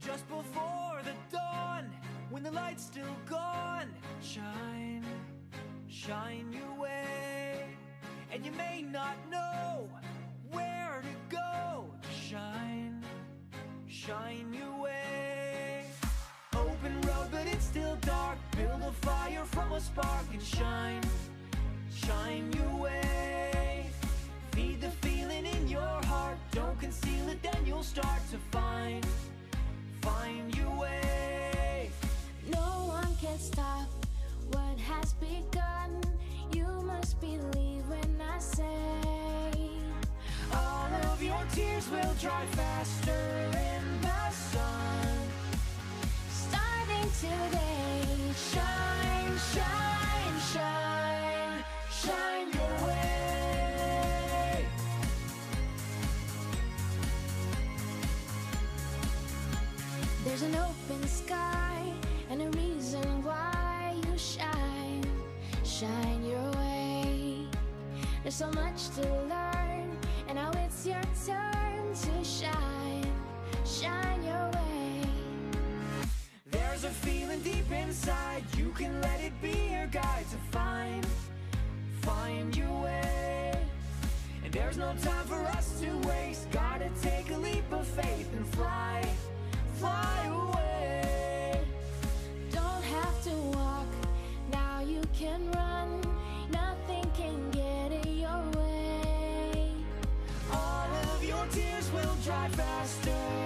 Just before the dawn, when the light's still gone, shine, shine your way. And you may not know where to go shine, shine your way. Open road, but it's still dark. Build a fire from a spark and shine, shine your way. Feed the feeling in your heart. Don't conceal it, then you'll start to find, find your way. No one can stop what has begun. You must believe when I say, All of your tears will dry there's an open sky and a reason why you shine, shine your way. There's so much to learn, and now it's your turn to shine, shine your way. There's a feeling deep inside. You can let it be your guide to find, find your way. And there's no time for us to waste. can run, nothing can get in your way. All of your tears will dry faster.